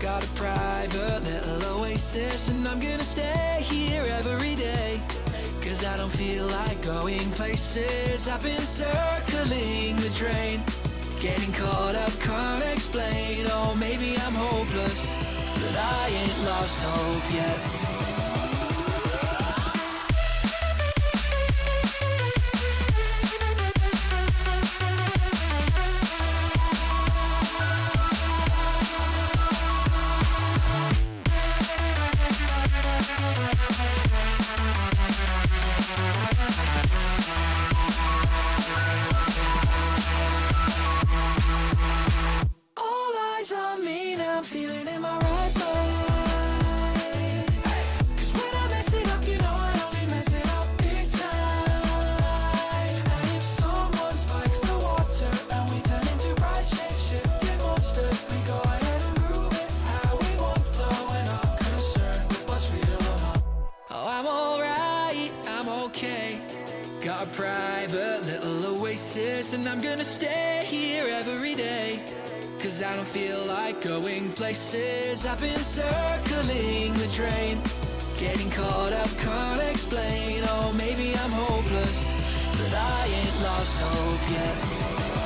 Got a private little oasis And I'm gonna stay here every day. Cause I don't feel like going places. I've been circling the drain. Getting caught up, can't explain. Oh, maybe I'm hopeless But I ain't lost hope yet A private little oasis, and I'm gonna stay here every day. Cause I don't feel like going places. I've been circling the drain, getting caught up, can't explain. Oh, maybe I'm hopeless, but I ain't lost hope yet.